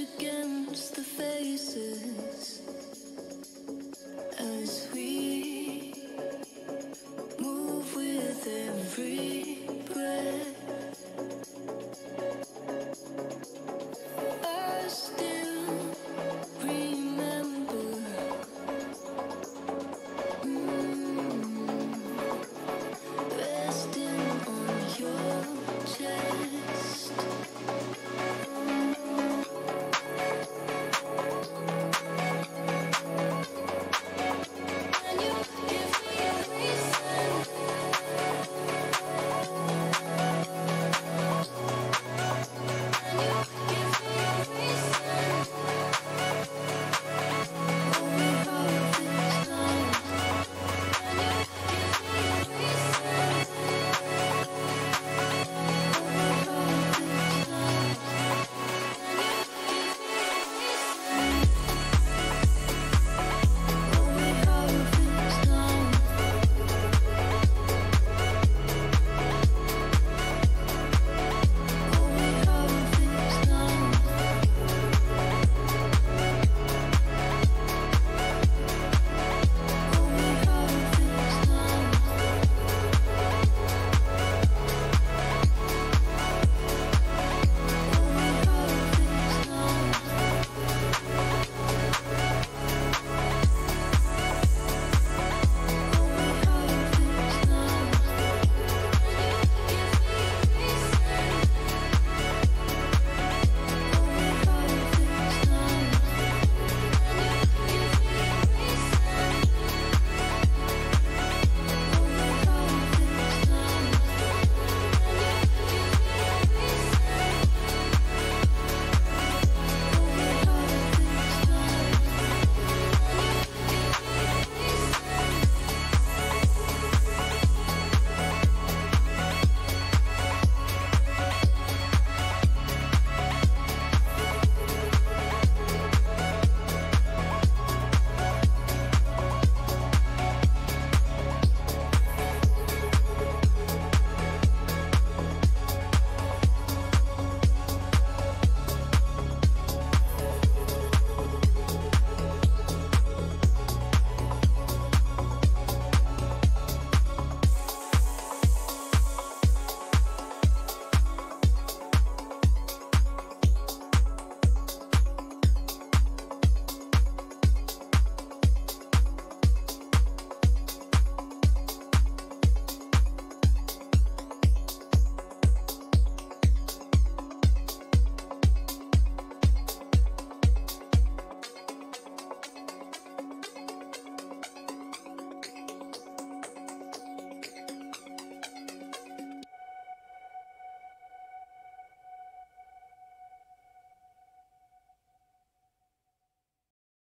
against the faces.